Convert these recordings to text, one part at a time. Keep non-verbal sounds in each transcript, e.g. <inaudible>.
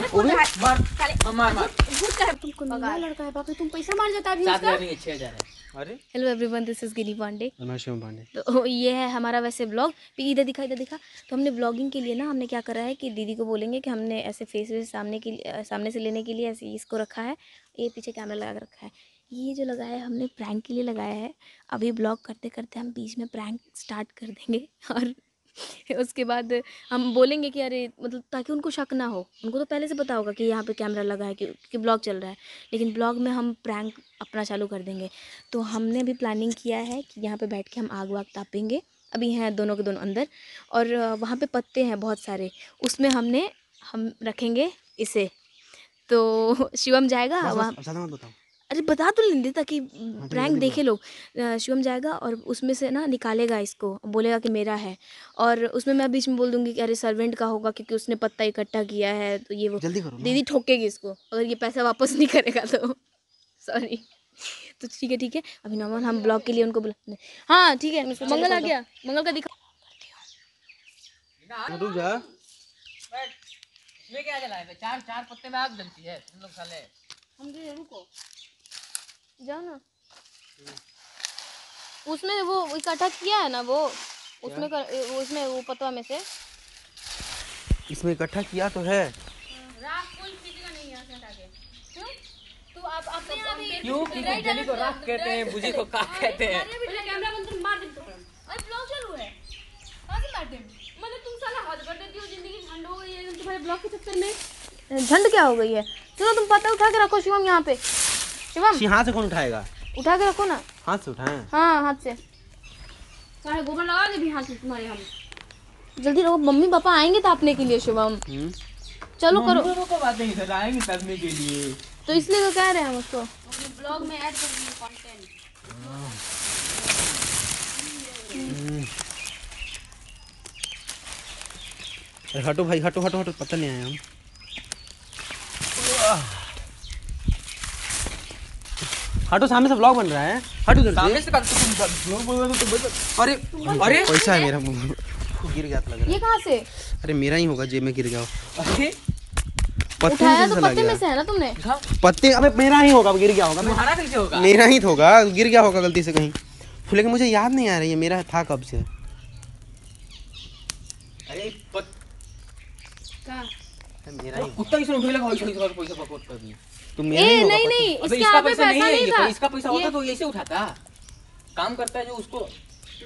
हमने खोल रहा मार। मार मार। भूत का है तुमको नया लड़का है बाप तुम पैसा मार जाता अभी उसका। हज़ार नहीं है hello everyone this is Giri Pandey मैं शिवम पांडे। तो ये है हमारा वैसे ब्लॉग इधर दिखा इधर दिखा। तो हमने ब्लॉगिंग के लिए ना हमने क्या करा है कि दीदी को बोलेंगे कि हमने ऐसे फेस वेस सामने के लिए सामने से लेने के लिए ऐसे इसको रखा है। ये पीछे कैमरा लगा के रखा है। ये जो लगाया है हमने प्रैंक के लिए लगाया है। अभी ब्लॉग करते करते हम बीच में प्रैंक स्टार्ट कर देंगे। और <laughs> उसके बाद हम बोलेंगे कि अरे मतलब ताकि उनको शक ना हो। उनको तो पहले से पता होगा कि यहाँ पे कैमरा लगा है कि, कि ब्लॉग चल रहा है। लेकिन ब्लॉग में हम प्रैंक अपना चालू कर देंगे। तो हमने भी प्लानिंग किया है कि यहाँ पे बैठ के हम आग वाग तापेंगे। अभी हैं दोनों के दोनों अंदर। और वहाँ पे पत्ते हैं बहुत सारे। उसमें हमने हम रखेंगे इसे। तो <laughs> शिवम जाएगा? वहाँ अरे बता तो लेंगे ताकि हाँ, प्रैंक देखे लोग। शिवम जाएगा और उसमें से ना निकालेगा इसको बोलेगा कि मेरा है। और उसमें मैं बीच में बोल दूँगी कि अरे सर्वेंट का होगा क्योंकि उसने पत्ता इकट्ठा किया है तो ये वो जल्दी करो दीदी ठोकेगी इसको अगर ये पैसा वापस नहीं करेगा तो। सॉरी तो ठीक है ठीक है। अभी नॉर्मल हम ब्लॉग के लिए उनको बुला हाँ ठीक है। मंगल आ गया। मंगल का दिखा रुक जा। इसमें क्या जला है चार चार पत्ते में आग जलती है। तुम लोग साले। हम रुको। जाओ ना उसमें वो इकट्ठा किया है ना वो? उसमें कर, उसमें वो पतवा में से? इसमें इकट्ठा किया तो है। क्यों? तो आप अपने यहाँ भी क्यों? क्योंकि जली को राख कहते हैं बुझी को काक कहते हैं। कैमरा बंद कर मार दे तो अरे ब्लॉग चालू है। कहाँ से मारते मतलब तुम साला हद कर देती हो ज़िंदगी झंड हो गई है तुम्हारे ब्लॉग के चक्कर में। झंड क्या हो गई है? चलो तुम पता उठा के रखो शिवम यहाँ पे। शिवम। सी हाथ से कौन उठाएगा? उठा के रखो ना। हाथ से उठाएँ। हाँ हाथ से। सारे गोबर लगा दे भी हाथ से तुम्हारे हम जल्दी रहो मम्मी पापा आएँगे तापने के लिए शिवम। हम्म। चलो करो। हम लोगों को बातें इधर आएँगे तबने के लिए। तो इसलिए तो कह रहे हैं हम उसको। अपने ब्लॉग में ऐड कर दिए कंटेंट हटो भाई हटो हटो हटो पता नहीं आया हम। हटो सामने से ब्लॉग बन रहा है। हटो इधर सामने से तुम लोग बोल तो बोल अरे अरे। पैसा है मेरा मुँह में। गिर गया लग रहा ये कहाँ से? अरे मेरा ही होगा जेब में गिर गया अरे। पत्ते में तो पत्ते में गया। से है ना तुमने? पत्ते अबे मेरा ही होगा गिर गया होगा। तुम्हारा कैसे होगा? मेरा ही तो होगा गिर गया होगा गलती से कहीं। लेकिन मुझे याद नहीं आ रही है मेरा था कब से? अरे पत- कहाँ? मेरा ही कुत्ता इसने उठे लगा वैसे इसका पैसा पकड़ कर दिया तुम ए नहीं नहीं अबे इसका यहाँ पे पैसा नहीं है ये था। इसका पैसा होता ये- तो ऐसे उठाता। काम करता है जो उसको।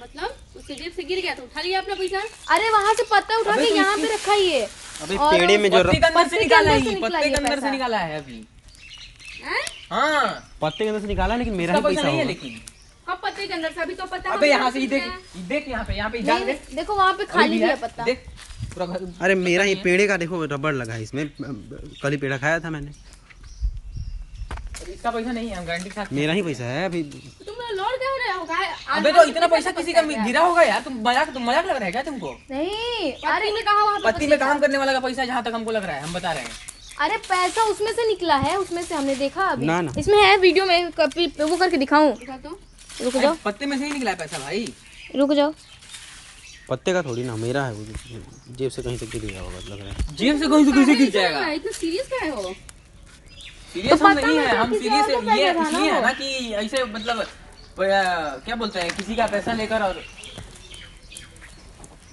मतलब उसके जेब से गिर गया तो उठा लिया अपना पैसा? अरे वहाँ से पत्ता उठा के तो यहाँ पे रखा ही है अबे पेड़े में जो पत्ते के अंदर से निकाला है पत्ते के अंदर से निकाला है अभी। हाँ? पत्ते के अंदर से निकाला लेकिन मेरा ही पैसा नहीं है लेकिन। कब पत्ते के अंदर से? अभी तो पत्ता अबे यहाँ से ये देख है। ये देख यहाँ पे यहाँ पे दे देखो। वहाँ पे खाली है पत्ता। देख अरे मेरा ही पेड़े का देखो रबड़ लगा है इसमें कल ही पेड़ा खाया था मैंने। इसका पैसा नहीं है हम गारंटी साथ मेरा ही पैसा है। अभी। तुम लौट क्यों रहे हो काय अबे तो इतना पैसा किसी का गिरा होगा यार तुम मज़ाक तुम मज़ाक लग रहा है क्या तुमको? नहीं अरे में कहा वहाँ पे पत्ती में काम करने वाला का पैसा जहाँ तक हमको लग रहा है हम बता रहे हैं। अरे पैसा उसमें से निकला है उसमें से हमने देखा अभी। ना, ना। इसमें है वीडियो में कभी वो करके दिखाऊँ। रुक जाओ। पत्ते में से ही निकला है पैसा भाई। रुक जाओ। पत्ते का थोड़ी ना मेरा है वो जेब से कहीं से गिर गया होगा लग रहा है। जेब से कहीं से कैसे गिर जाएगा। इतना सीरियस क्या हो सीरियस तो हम नहीं नहीं है हम सीरियस ये इसलिए है ना कि ऐसे मतलब क्या बोलते हैं किसी का पैसा लेकर और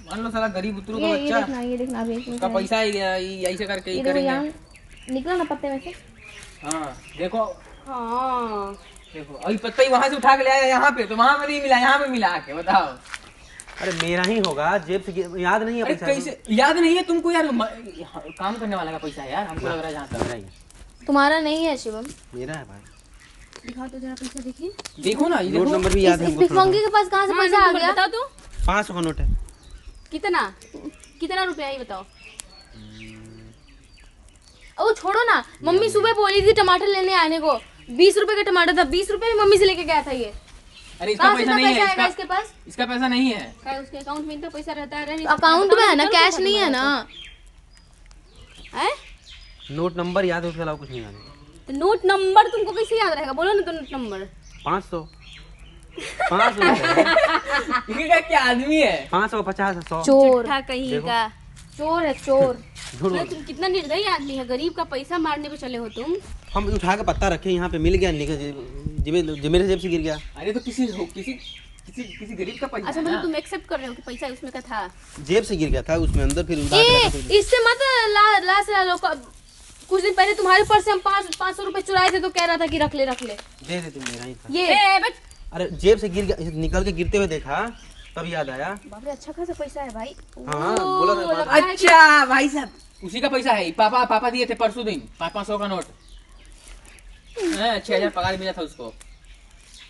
मान लो साला गरीब उतरू का ये ये बच्चा देखना ये देखना का पैसा ही- ही ऐसे करके ही करेंगे। निकला ना पत्ते में से? हाँ देखो। हाँ। देखो अभी पत्ता ही वहाँ से उठा के ले आया यहाँ पे तो वहाँ पे नहीं मिला यहाँ पे मिला आके बताओ। अरे मेरा ही होगा जेब से याद नहीं है अरे पैसा। कैसे याद नहीं है तुमको यार काम करने वाला का पैसा है यार हमको लग रहा है जहाँ तक। ही है। तुम्हारा नहीं है शिवम। मेरा है भाई। दिखाओ तो जरा पैसा देखिए। देखो ना ये नोट नंबर भी याद है इस हमको के पास कहाँ से पैसा आ गया? बता तू पाँच सौ का नोट है। कितना? कितना रुपया ये बताओ? ओ छोड़ो ना मम्मी सुबह बोली थी टमाटर लेने आने को। बीस रुपए का टमाटर था बीस रुपए मम्मी से लेके गया था ये। अरे इसका पैसा नहीं पैसा है इसका इसके पास? इसका पैसा नहीं है। क्या उसके अकाउंट में इतना पैसा रहता है अकाउंट में है ना कैश नहीं है ना। है? नोट नंबर याद है उसके अलावा कुछ नहीं याद है। तो नोट नंबर तुमको कैसे याद रहेगा? बोलो ना तो नोट नंबर। पाँच सौ। <laughs> पाँच सौ। क्या क्या आदमी है। पाँच सौ पचास सौ। चोर। था कहीं का चोर है चोर। <laughs> तुम कितना निर्दयी आदमी है? गरीब का पैसा मारने पे चले हो तुम? हम उठा के पत्ता रखे यहाँ पे मिल गया मेरे जेब से गिर गया। अरे तो किसी किसी किसी किसी गरीब का पैसा अच्छा मतलब तुम एक्सेप्ट कर रहे हो कि पैसा उसमें का था? जेब से गिर गया था उसमें अंदर फिर। इससे मत ला ला से ला कुछ दिन पहले तुम्हारे पर्स से हम पाँच पाँच सौ रुपए चुराए थे तो कह रहा था कि रख ले रख ले। दे दे तुम मेरा ही था। ये। ए, बट अरे जेब से गिर गया निकल के गिरते हुए देखा तब याद आया। बाप रे अच्छा खासा पैसा है भाई। हाँ बोला था अच्छा भाई साहब। उसी का पैसा है पापा पापा दिए थे परसों दिन पाँच पाँच सौ का नोट। हाँ, छह हज़ार पगार मिला था उसको।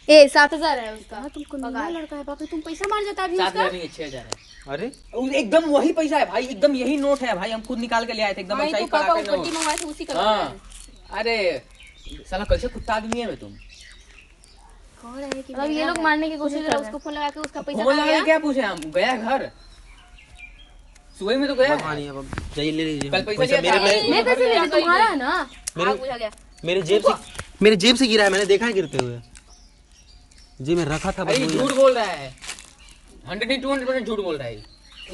ए सात हज़ार है उसका। हाँ, तुमको मिला लड़का है बाप रे तुम पैसा मार जाता अभी सात उसका। हज़ार नहीं छह हज़ार है। अरे। एकदम वही पैसा है भाई एकदम यही नोट है भाई हम खुद निकाल के ले आए थे एकदम भाई ऐसा तो ही पापा पड़ा को गड्डी नोट मंगवाए थे उसी का लड़का है। हाँ। अरे साला कैसे कुत्ता आदमी है बे तुम? रहे हैं कि मतलब ये लोग मारने की कोशिश कर रहे रहे उसको फ़ोन लगा के उसका पैसा फ़ोन कहाँ लगा के गया? क्या पूछे हम? गया घर? सुबह में तो गया। है। भगवान अब जाइए ले लीजिए। कल पैसा पैसा लिया मेरे था। पे- मैं कैसे ले तुम्हारा है ना? मेरे हाँ, पूछा गया। मेरे जेब से मेरे जेब से गिरा है मैंने देखा है गिरते हुए। जी मैं रखा था वही- झूठ बोल रहा है। हंड्रेड टू हंड्रेड परसेंट झूठ बोल रहा है।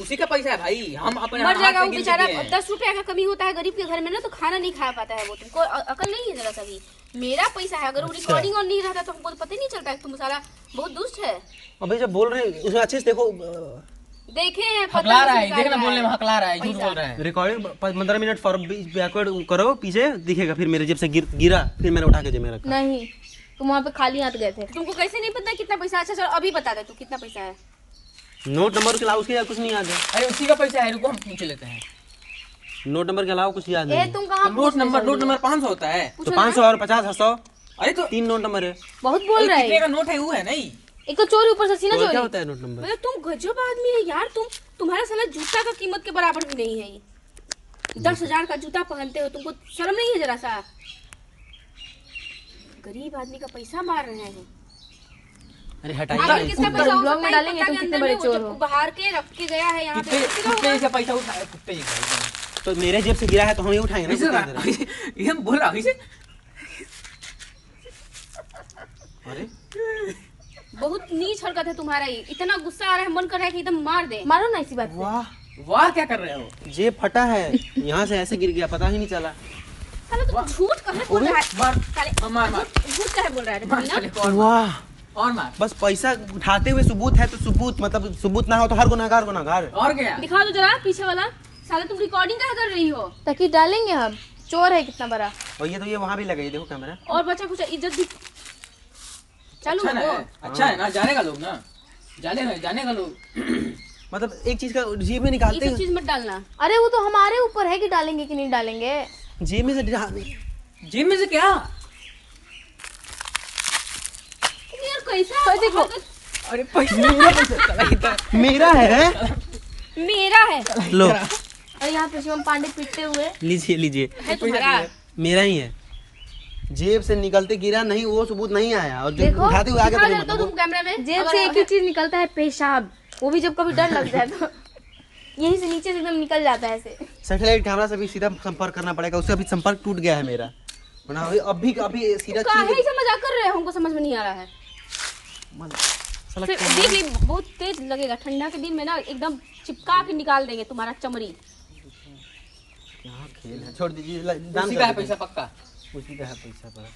उसी का पैसा है भाई। हम अपने मर जाएगा वो बेचारा। दस रुपया का कमी होता है गरीब के घर में ना तो खाना नहीं खा पाता है वो तुमको अकल नहीं है जरा सा भी। मेरा पैसा है अगर वो अच्छा। रिकॉर्डिंग और नहीं रहता तो हमको तो पता नहीं चलता है तुम सारा बहुत दुष्ट है। अबे जब बोल रहे हैं उसमें अच्छे से देखो देखे हैं हकला रहा है देखना बोलने में हकला रहा है झूठ बोल रहा है। रिकॉर्डिंग पंद्रह मिनट फॉर बैकवर्ड करो पीछे दिखेगा फिर मेरे जेब से गिरा फिर मैंने उठा के जेब में रखा। नहीं। तुम वहाँ पे खाली हाथ गए थे। तुमको कैसे नहीं पता कितना पैसा अच्छा चलो अभी बता दे तू कितना पैसा है। नोट नंबर के अलावा उसके याद कुछ नहीं याद है। अरे उसी का पैसा है रुको हम पूछ लेते हैं। नोट नंबर के अलावा कुछ याद ए नहीं तुम कहाँ नोट नंबर नोट नंबर पाँच सौ होता है। तो पाँच सौ और पचास है सौ। अरे तो तीन नोट नंबर है। बहुत बोल रहा कितने है का नोट है? वो है नहीं। एक तो चोरी ऊपर से सीना तो क्या होता है नोट नंबर? मतलब तुम गजब आदमी है यार तुम तुम्हारा साला जूता का कीमत के बराबर भी नहीं है। दस हज़ार का जूता पहनते हो तुमको शर्म नहीं है जरा सा? गरीब आदमी का पैसा मार रहे हैं। अरे हटाइए। किसका पैसा ब्लॉग में डालेंगे तुम कितने बड़े चोर हो। बाहर के रख के गया है यहाँ पे होगा? का पैसा उठाया कुत्ते का तो मेरे जेब से गिरा है तो हम ही उठाएँगे ना कुत्ते <laughs> ये हम बोल रहा इसे। अरे। बहुत नीच हरकत है तुम्हारा ये। इतना गुस्सा आ रहा है मन कर रहा है कि एकदम मार दे। मारो ना इसी बात वाह। वाह क्या कर रहे हो? जेब फटा है। यहाँ से ऐसे गिर गया पता ही नहीं चला। साला तू झूठ कहे बोल रहा है? मार साले हाँ, मार मार। झूठ कहे बोल रहा है? मार रे साले ना? को और मार। वाह। और मार। बस पैसा उठाते हुए सबूत है तो सबूत मतलब सबूत ना हो तो हर गुनाहगार गुनाहगार। और क्या? दिखा दो जरा पीछे वाला। साला तुम रिकॉर्डिंग कर रही हो? ताकि डालेंगे हम। चोर है कितना बड़ा। और ये तो ये वहाँ भी लगा ये देखो कैमरा और बच्चा कुछ इज़्ज़त भी। चलो अच्छा ना हो। है अच्छा है ना जानेगा लोग ना। जाने जानेगा लोग। मतलब एक चीज़ का जेब में निकालते हुए चीज़ मत डालना। अरे वो तो हमारे ऊपर है कि डालेंगे कि नहीं डालेंगे? जेब में से जिम में से क्या? यार कैसा देखो। अरे पैसा मेरा पैसा। साला मेरा है? मेरा है। लो। और यहाँ पे शिवम पांडे पीटते हुए। लीजिए लीजिए। मेरा ही है। जेब से निकलते गिरा नहीं वो सबूत नहीं आया। और जो देखो, उठाते हुए आगे तो नहीं तो तुम कैमरे में। जेब से एक ही चीज़ निकलता है पेशाब। वो भी जब कभी डर लग जाए तो। <laughs> यही से नीचे से एकदम निकल जाता है ऐसे। सैटेलाइट कैमरा से भी सीधा संपर्क करना पड़ेगा उससे अभी संपर्क टूट गया है मेरा। वरना अभी अभी अभी सीधा काहे चीज़ से मज़ाक कर रहे हो? हमको समझ में नहीं आ रहा है। देख ली बहुत तेज लगेगा। ठंडा के दिन में ना एकदम चिपका के निकाल देंगे तुम्हारा चमड़ी। क्या खेल है? छोड़ दीजिए उसी का है पैसा पक्का? उसी का है पैसा पर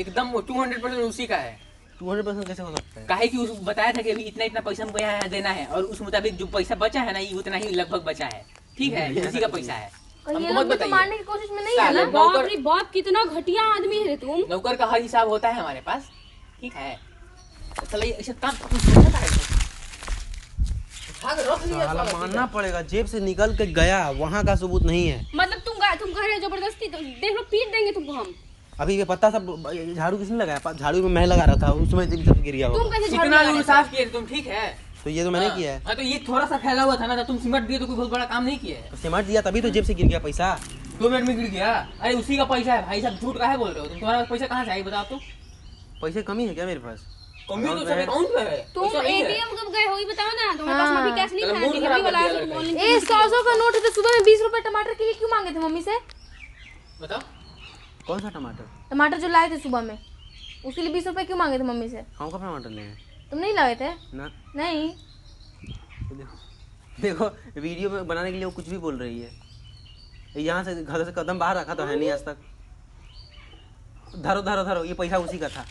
एकदम टू हंड्रेड परसेंट उसी का है। टू हंड्रेड परसेंट कैसे हो सकता है? काहे कि उस बताया था कि अभी इतना इतना पैसा हमको यहाँ देना है और उस मुताबिक जो पैसा बचा है ना ये उतना ही लगभग बचा है। ठीक है किसी का पैसा है। हमको तो मारने की कोशिश में नहीं है ना? बाप रे बाप कितना घटिया आदमी है तुम। नौकर का हर हिसाब होता है हमारे पास। ठीक है। चलो ये ऐसा काम कुछ होता उठा के रख लिया साला साला मानना पड़ेगा जेब से निकल के गया वहाँ का सबूत नहीं है। मतलब तुम तुम कह रहे हो ज़बरदस्ती तो देख लो पीट देंगे तुमको हम। अभी ये पत्ता सब झाड़ू किसने लगाया? झाड़ू में मैं लगा रहा था उसमें सब गिर गया तुम कैसे झाड़ू साफ़ किए तुम ठीक है? तो ये तो मैंने किया है। हाँ तो ये थोड़ा सा फैला हुआ था ना तो तुम सिमट दिए तो कोई बहुत बड़ा काम नहीं किया है। तो सिमट दिया तभी तो जेब से गिर गया पैसा। दो मिनट में गिर गया। अरे उसी का पैसा है भाई साहब झूठ काहे बोल रहे हो? तुम तुम्हारा पास पैसा कहाँ से आई बताओ तो। पैसे कमी है क्या मेरे पास? कमी तो सब है। अकाउंट में है। तुम है। एटीएम कब गए हो ये बताओ ना तुम्हारे पास हाँ। अभी कैश नहीं चलो, था। डिलीवरी वाला तो ए का नोट है तो सुबह में बीस रुपए टमाटर के लिए क्यों मांगे थे मम्मी से? बताओ। कौन सा टमाटर? टमाटर जो लाए थे सुबह में। उसके लिए बीस रुपए क्यों मांगे थे मम्मी से? कौन का टमाटर ले तुम नहीं लाए थे? ना। नहीं। देखो देखो वीडियो में बनाने के लिए वो कुछ भी बोल रही है। यहाँ से घर से कदम बाहर रखा तो है नहीं आज तक। धरो धरो धरो ये पैसा उसी का था।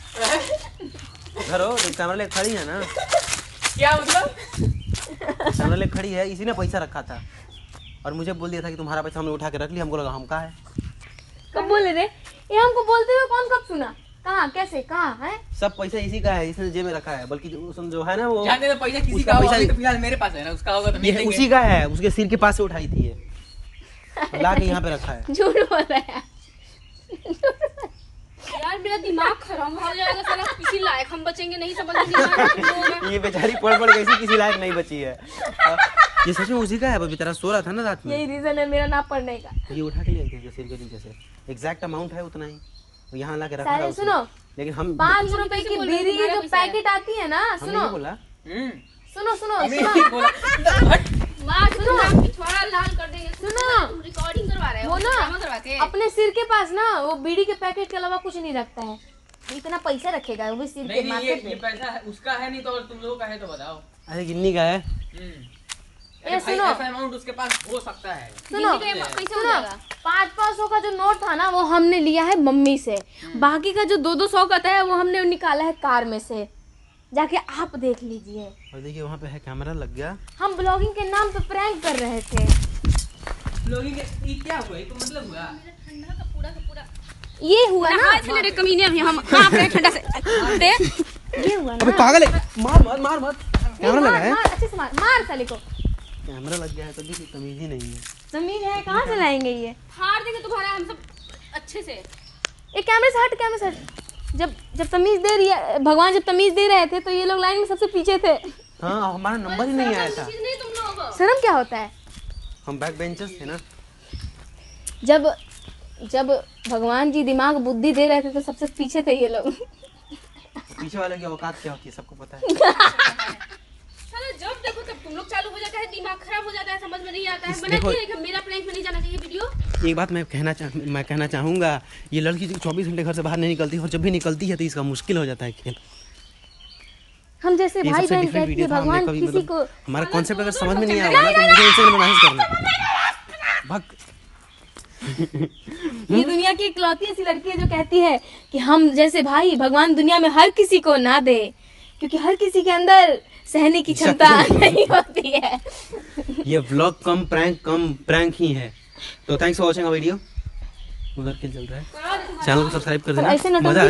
धरो कैमरा ले खड़ी है ना। क्या मतलब? कैमरा ले खड़ी है इसी ने पैसा रखा था। और मुझे बोल दिया था कि तुम्हारा पैसा हमने उठा के रख लिया हमको लगा हम का है। कब बोले रे ये हमको बोलते हुए कौन कब सुना? कहाँ? कैसे? कहाँ? है? सब पैसा इसी का है इसने जेब में रखा है बल्कि जो, है ना वो जाने तो पैसा किसी का पैसा- तो फ़िलहाल मेरे पास है ना उसका होगा तो ये उसी का है उसके सिर के पास से उठाई थी ये। <laughs> ला के यहाँ पे रखा है। झूठ बोल रहा है। यार मेरा दिमाग खराब हो जाएगा साला किसी लायक हम बचेंगे नहीं समझ में आ रहा। तुम ये बेचारी पढ़ पढ़ कैसी किसी लायक नहीं बची है। ये सच में उसी का है वो बेचारा सो रहा था ना रात में। यही रीजन है मेरा ना पढ़ने का। ये उठा के ले गए सिर के नीचे से। एग्जैक्ट अमाउंट है उतना ही। यहाँ ला के रखा था सुनो लेकिन हम पाँच लोग रुपए की? बीड़ी की जो पैकेट आती है ना सुनो। बोला। हम्म। सुनो सुनो सुनो। नहीं बोला। <laughs> हट। माँ सुनो। नाम पिछवाड़ा लाल कर देंगे। सुनो। तुम रिकॉर्डिंग करवा रहे हो वो ना ड्रामा करवा के। अपने सिर के पास ना वो बीड़ी के पैकेट के अलावा कुछ नहीं रखता है। इतना पैसा रखेगा वो भी सिर के नहीं ये माथे पे। पैसा उसका है नहीं तो और तुम लोगों का है तो बताओ। अरे गिन्नी का है। हम्म सुनो। अमाउंट उसके पास हो सकता है। सुनो। हो सुनो। पाँच पाँच सौ का जो नोट था ना वो हमने लिया है मम्मी से। बाकी का जो दो दो सौ का था वो हमने निकाला है कार में से। जाके आप देख लीजिए। और देखिए वहाँ पे है कैमरा लग गया। हम ब्लॉगिंग के नाम पे प्रैंक कर रहे थे। ये क्या हुआ? ये तो मतलब हुआ। ठंडा का पूरा का पूरा ये हुआ ना। हाँ इसलिए रे कमीने अभी हम। कहाँ पे ठंडा से दे। ये हुआ अबे ना। पागल है। मार मार मार मार। कैमरा लगा है। मार, अच्छे से मार। मार साले को। कैमरा लग गया है तभी कोई तमीज ही नहीं है। ज़मीन है कहाँ से लाएँगे ये? फाड़ देंगे तुम्हारा हम सब अच्छे से। ये कैमरे से हट कैमरे से हट। जब जब तमीज दे रही है भगवान जब तमीज दे रहे थे तो ये लोग लाइन में सबसे पीछे थे। हाँ हमारा नंबर ही नहीं आया था। चीज़ नहीं तुम लोगों को। शर्म क्या होता है? हम बैक बेंचर्स थे ना। जब जब भगवान जी दिमाग बुद्धि दे रहे थे तो सबसे पीछे थे ये लोग। पीछे वाले की औकात क्या होती है सबको पता है। <laughs> तुम लोग चालू हो जाता है दिमाग खराब हो जाता है समझ में नहीं आता है इस- बना देखो- दिया है कि मेरा प्रैंक में नहीं जाना चाहिए वीडियो एक बात मैं कहना चाह मैं कहना चाहूँगा ये लड़की चौबीस घंटे घर से बाहर नहीं निकलती और जब भी निकलती है तो इसका मुश्किल हो जाता है खेल हम जैसे भाई बहन कहती है भगवान किसी मतलब को हमारा कॉन्सेप्ट अगर समझ में नहीं आएगा ना तो मुझे इनसे मैसेज करना भग ये दुनिया की इकलौती ऐसी लड़की है जो कहती है कि हम जैसे भाई भगवान दुनिया में हर किसी को ना दे क्योंकि हर किसी के अंदर सहने की क्षमता नहीं होती है। ये blog cum prank cum prank ही है। तो थैंक्स फॉर वॉचिंग वीडियो उधर खेल चल रहा है। चैनल को सब्सक्राइब कर देना। ऐसे मज़ा